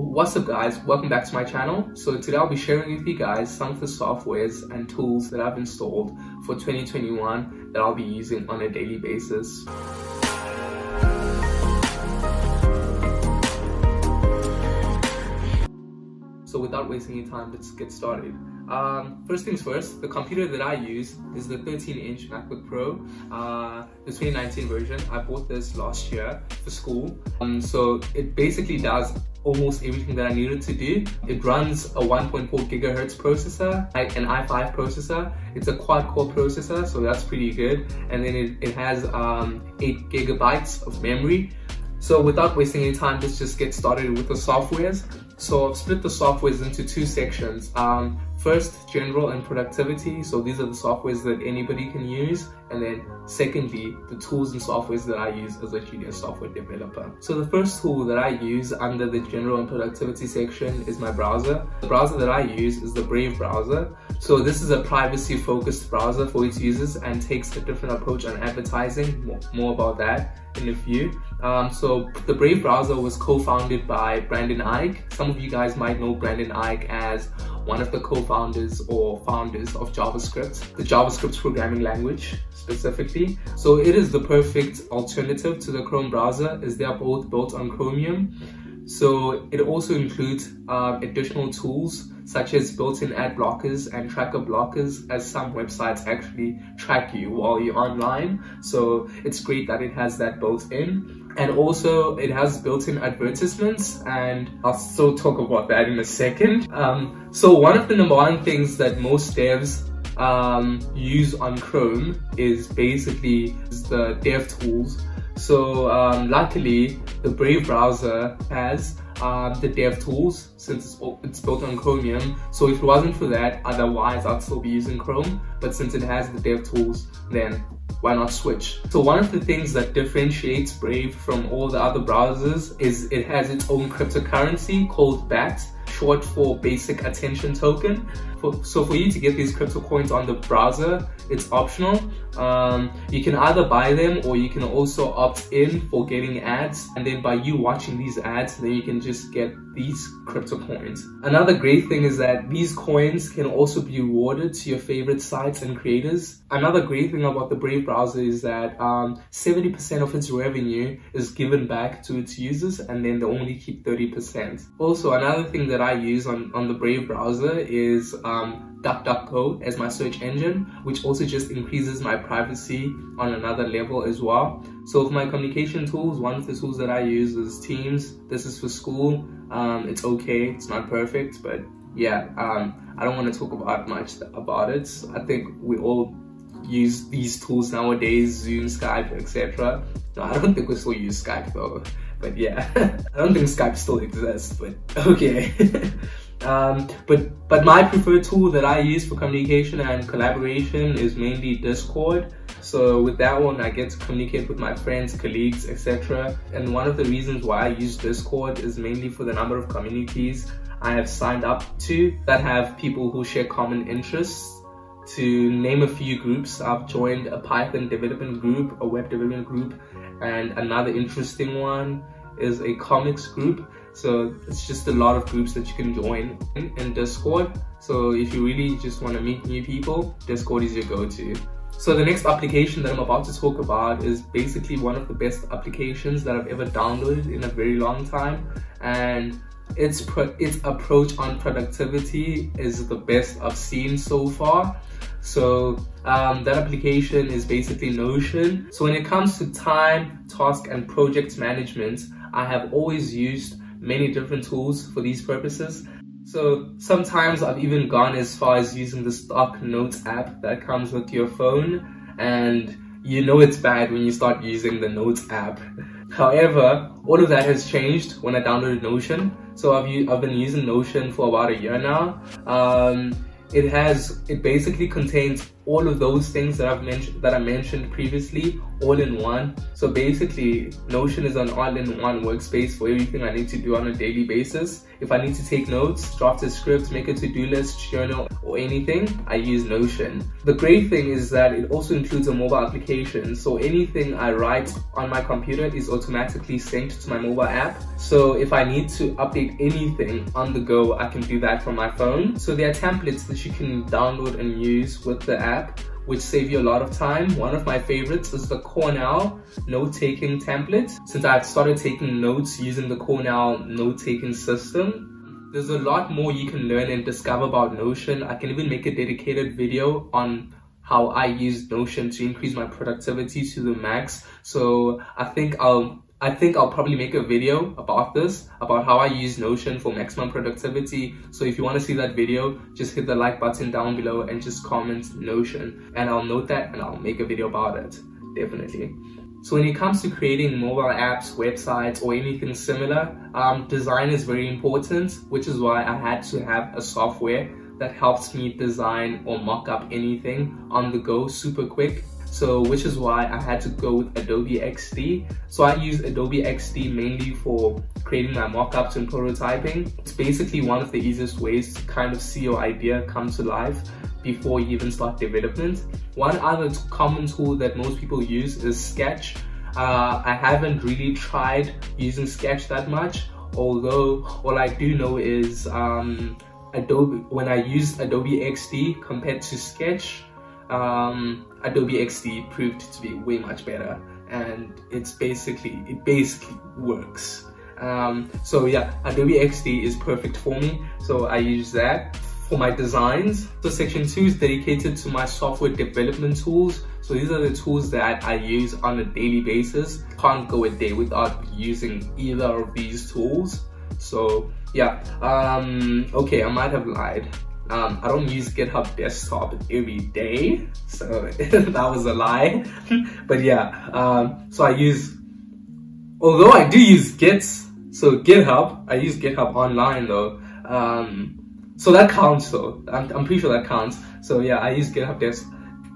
What's up guys, welcome back to my channel. So today I'll be sharing with you guys some of the softwares and tools that I've installed for 2021 that I'll be using on a daily basis. So without wasting any time, let's get started. Um, first things first, the computer that I use is the 13-inch MacBook Pro, uh, the 2019 version. I bought this last year for school. Um, so it basically does almost everything that I needed to do. It runs a 1.4 gigahertz processor, an i5 processor. It's a quad-core processor, so that's pretty good. And then it, it has um, 8 gigabytes of memory. So without wasting any time, let's just get started with the softwares. So I've split the softwares into two sections. Um, first, general and productivity. So these are the softwares that anybody can use. And then secondly, the tools and softwares that I use as a junior software developer. So the first tool that I use under the general and productivity section is my browser. The browser that I use is the Brave browser. So this is a privacy focused browser for its users and takes a different approach on advertising. More, more about that in a few. Um, so the Brave browser was co-founded by Brendan Eich. Some of you guys might know Brendan Eich as one of the co-founders or founders of JavaScript, the JavaScript programming language specifically. So it is the perfect alternative to the Chrome browser as they are both built on Chromium. So it also includes uh, additional tools such as built-in ad blockers and tracker blockers as some websites actually track you while you're online. So it's great that it has that built in. And also it has built-in advertisements and I'll still talk about that in a second. Um, so one of the number one things that most devs um, use on Chrome is basically the dev tools. So um, luckily the Brave browser has um, the dev tools since it's, it's built on Chromium. So if it wasn't for that, otherwise I'd still be using Chrome. But since it has the dev tools, then why not switch? So one of the things that differentiates Brave from all the other browsers is it has its own cryptocurrency called BAT, short for Basic Attention Token. For, so for you to get these crypto coins on the browser, it's optional. Um, you can either buy them or you can also opt in for getting ads. And then by you watching these ads, then you can just get these crypto coins. Another great thing is that these coins can also be rewarded to your favorite sites and creators. Another great thing about the Brave browser is that 70% um, of its revenue is given back to its users and then they only keep 30%. Also, another thing that I use on, on the Brave browser is um, DuckDuckGo as my search engine, which also just increases my privacy on another level as well. So for my communication tools, one of the tools that I use is Teams. This is for school. Um, it's okay, it's not perfect, but yeah, um, I don't want to talk about much about it. I think we all use these tools nowadays, Zoom, Skype, etc. No, I don't think we still use Skype though. But yeah, I don't think Skype still exists, but okay. um, but but my preferred tool that I use for communication and collaboration is mainly Discord. So with that one, I get to communicate with my friends, colleagues, etc. And one of the reasons why I use Discord is mainly for the number of communities I have signed up to that have people who share common interests. To name a few groups, I've joined a Python development group, a web development group, and another interesting one is a comics group. So it's just a lot of groups that you can join in, Discord. So if you really just want to meet new people, Discord is your go-to. So the next application that I'm about to talk about is basically one of the best applications that I've ever downloaded in a very long time. And its, its approach on productivity is the best I've seen so far. So um, that application is basically Notion. So when it comes to time, task, and project management, I have always used many different tools for these purposes. So sometimes I've even gone as far as using the stock notes app that comes with your phone and you know it's bad when you start using the notes app. However, all of that has changed when I downloaded Notion. So I've, I've been using Notion for about a year now. Um, it has, it basically contains all of those things that I've mentioned that I mentioned previously all in one. So basically Notion is an all-in-one workspace for everything I need to do on a daily basis. If I need to take notes, draft a script, make a to-do list, journal, or anything, I use Notion. The great thing is that it also includes a mobile application. So anything I write on my computer is automatically synced to my mobile app. So if I need to update anything on the go, I can do that from my phone. So there are templates that you can download and use with the app which save you a lot of time. One of my favorites is the Cornell note-taking template. Since I've started taking notes using the Cornell note-taking system, there's a lot more you can learn and discover about Notion. I can even make a dedicated video on how I use Notion to increase my productivity to the max. So I think I'll I think I'll probably make a video about this, about how I use Notion for maximum productivity. So if you want to see that video, just hit the like button down below and just comment Notion. And I'll note that and I'll make a video about it, definitely. So when it comes to creating mobile apps, websites, or anything similar, um, design is very important, which is why I had to have a software that helps me design or mock up anything on the go super quick so which is why I had to go with Adobe XD. So I use Adobe XD mainly for creating my mockups and prototyping. It's basically one of the easiest ways to kind of see your idea come to life before you even start development. One other common tool that most people use is Sketch. Uh, I haven't really tried using Sketch that much, although all I do know is um, Adobe when I use Adobe XD compared to Sketch, um, Adobe XD proved to be way much better and it's basically, it basically works. Um, so yeah, Adobe XD is perfect for me. So I use that for my designs. So section two is dedicated to my software development tools. So these are the tools that I use on a daily basis. Can't go a day without using either of these tools. So yeah, um, okay, I might have lied. Um, I don't use GitHub Desktop every day, so that was a lie. but yeah, um, so I use, although I do use Git, so GitHub, I use GitHub online though. Um, so that counts though. I'm, I'm pretty sure that counts. So yeah, I use GitHub Desktop.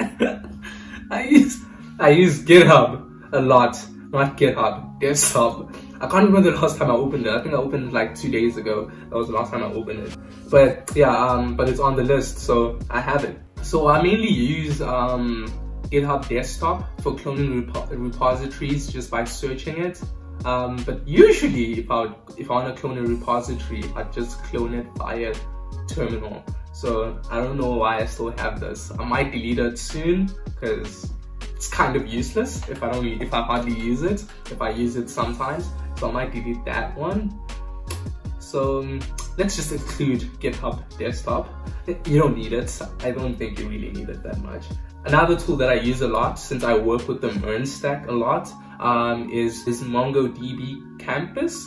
I use I use GitHub a lot, not GitHub Desktop. I can't remember the last time I opened it. I think I opened it like two days ago. That was the last time I opened it. But yeah, um, but it's on the list, so I have it. So I mainly use um, GitHub Desktop for cloning repo repositories just by searching it. Um, but usually, if I if I want to clone a repository, I just clone it via terminal. So I don't know why I still have this. I might delete it soon because it's kind of useless if I don't if I hardly use it. If I use it sometimes, so I might delete that one. So um, let's just include GitHub Desktop. You don't need it. I don't think you really need it that much. Another tool that I use a lot since I work with the MERN stack a lot um, is, is MongoDB Compass.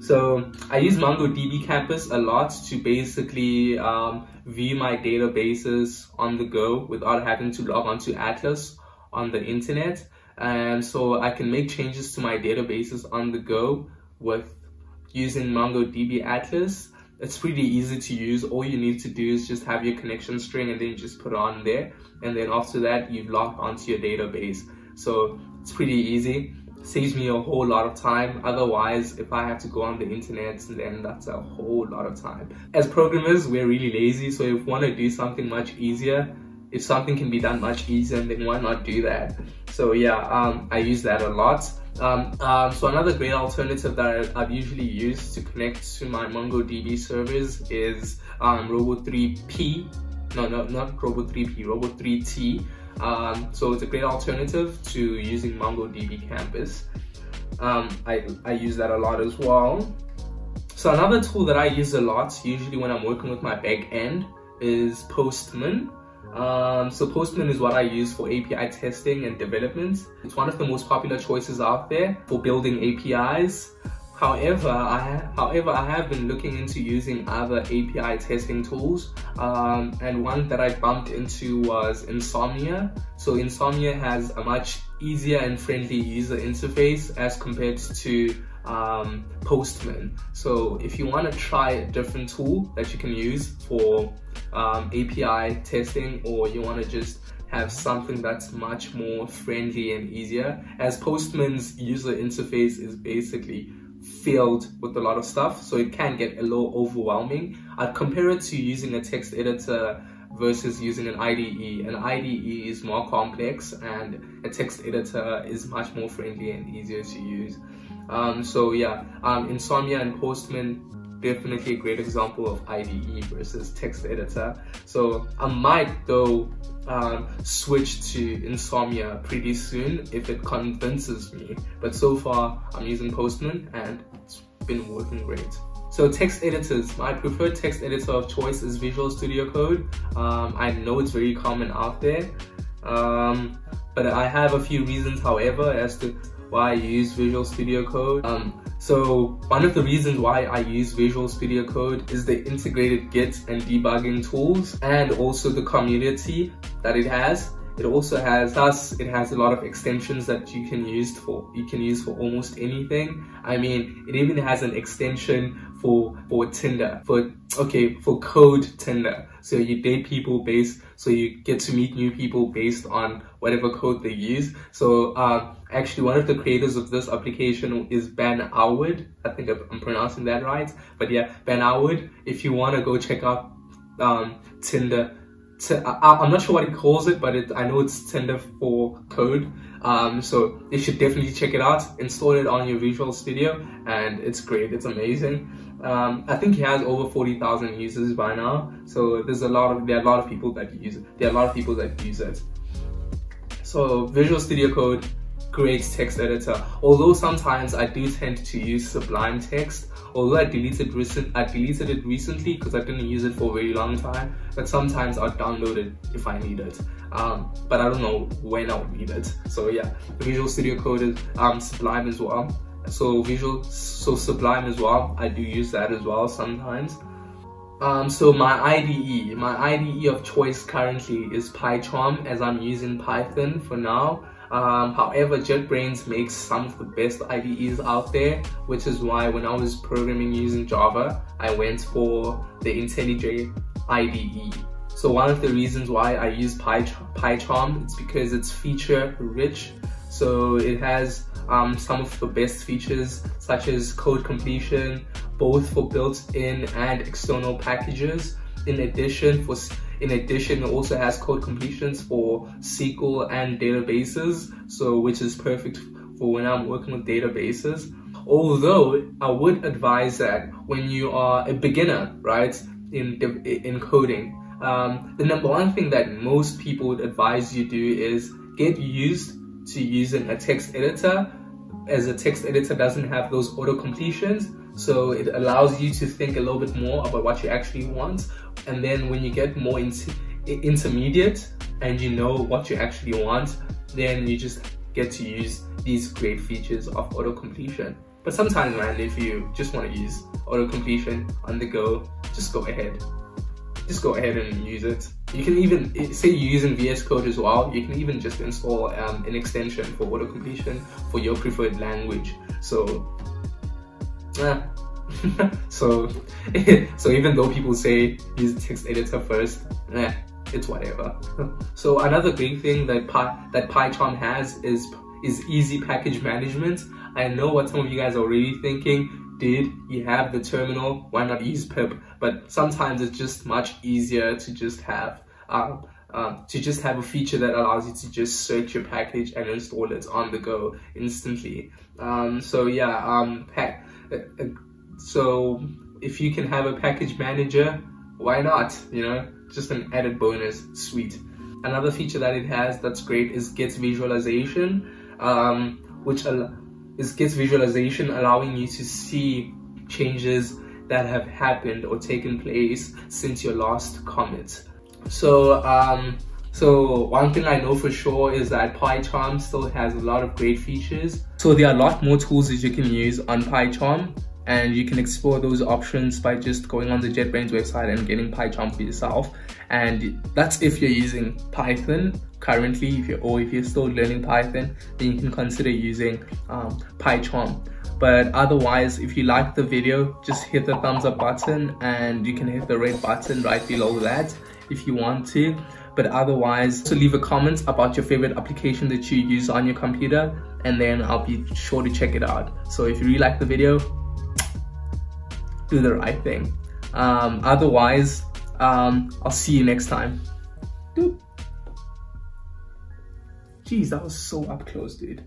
So I use MongoDB Compass a lot to basically um, view my databases on the go without having to log onto Atlas on the internet and so I can make changes to my databases on the go with using MongoDB Atlas. It's pretty easy to use. All you need to do is just have your connection string and then just put it on there. And then after that, you've logged onto your database. So it's pretty easy. Saves me a whole lot of time. Otherwise, if I have to go on the internet, then that's a whole lot of time. As programmers, we're really lazy. So if we want to do something much easier, if something can be done much easier, then why not do that? So yeah, um, I use that a lot. Um, um, so another great alternative that I, have usually used to connect to my MongoDB servers is um, Robo3P. No, no, not Robo3P, Robo3T. Um, so it's a great alternative to using MongoDB Compass. Um, I, I use that a lot as well. So another tool that I use a lot, usually when I'm working with my back end, is Postman. Um, so Postman is what I use for API testing and development. It's one of the most popular choices out there for building APIs. However, I however I have been looking into using other API testing tools, um, and one that I bumped into was Insomnia. So Insomnia has a much easier and friendly user interface as compared to um, Postman. So if you want to try a different tool that you can use for um, API testing or you want to just have something that's much more friendly and easier as Postman's user interface is basically filled with a lot of stuff so it can get a little overwhelming. I'd compare it to using a text editor versus using an IDE. An IDE is more complex and a text editor is much more friendly and easier to use. Um, so yeah, um, Insomnia and Postman definitely a great example of IDE versus text editor. So I might though um, switch to Insomnia pretty soon if it convinces me. But so far I'm using Postman and it's been working great. So text editors, my preferred text editor of choice is Visual Studio Code. Um, I know it's very common out there, um, but I have a few reasons, however, as to why I use Visual Studio Code. Um, so one of the reasons why I use Visual Studio Code is the integrated Git and debugging tools and also the community that it has. It also has, thus it has a lot of extensions that you can use for, you can use for almost anything. I mean, it even has an extension for, for Tinder, for, okay, for code Tinder. So you date people based, so you get to meet new people based on whatever code they use. So uh, actually one of the creators of this application is Ben Howard. I think I'm pronouncing that right. But yeah, Ben Howard, if you want to go check out um, Tinder, I, am not sure what he calls it, but it, I know it's Tinder for code. Um, so you should definitely check it out. Install it on your Visual Studio, and it's great. It's amazing. Um, I think he has over 40,000 users by now. So there's a lot of there are a lot of people that use it. There are a lot of people that use it. So Visual Studio Code great text editor. Although sometimes I do tend to use Sublime Text, although I deleted recent I deleted it recently because I didn't use it for a very long time. But sometimes I'll download it if I need it. Um, but I don't know when I'll need it. So yeah, Visual Studio Code is um, Sublime as well. So Visual, so Sublime as well. I do use that as well sometimes. Um, so my IDE, my IDE of choice currently is PyCharm as I'm using Python for now. Um, however, JetBrains makes some of the best IDEs out there, which is why when I was programming using Java, I went for the IntelliJ IDE. So one of the reasons why I use PyCharm, it's because it's feature rich. So it has um, some of the best features such as code completion, both for built-in and external packages. In addition, for in addition, it also has code completions for SQL and databases, so which is perfect for when I'm working with databases. Although I would advise that when you are a beginner, right, in in coding, um, the number one thing that most people would advise you do is get used to using a text editor, as a text editor doesn't have those auto completions so it allows you to think a little bit more about what you actually want. And then when you get more into intermediate and you know what you actually want, then you just get to use these great features of auto completion. But sometimes, man, if you just want to use auto completion on the go, just go ahead. Just go ahead and use it. You can even, say you're using VS Code as well, you can even just install um, an extension for auto completion for your preferred language. So so, so even though people say use text editor first, eh, it's whatever. so another great thing that Py, that PyCharm has is is easy package management. I know what some of you guys are already thinking. Did you have the terminal? Why not use pip? But sometimes it's just much easier to just have um, um, to just have a feature that allows you to just search your package and install it on the go instantly. Um, so yeah, um, pack, so if you can have a package manager, why not? You know, just an added bonus, sweet. Another feature that it has that's great is Git visualization, um, which is Git visualization allowing you to see changes that have happened or taken place since your last commit. So, um, so one thing I know for sure is that PyCharm still has a lot of great features. So there are a lot more tools that you can use on PyCharm and you can explore those options by just going on the JetBrains website and getting PyCharm for yourself. And that's if you're using Python currently, if you're, or if you're still learning Python, then you can consider using um, PyCharm. But otherwise, if you like the video, just hit the thumbs up button and you can hit the red button right below that if you want to. But otherwise, so leave a comment about your favorite application that you use on your computer and then I'll be sure to check it out. So if you really like the video, do the right thing. Um, otherwise, um, I'll see you next time. Dude. Jeez, that was so up close, dude.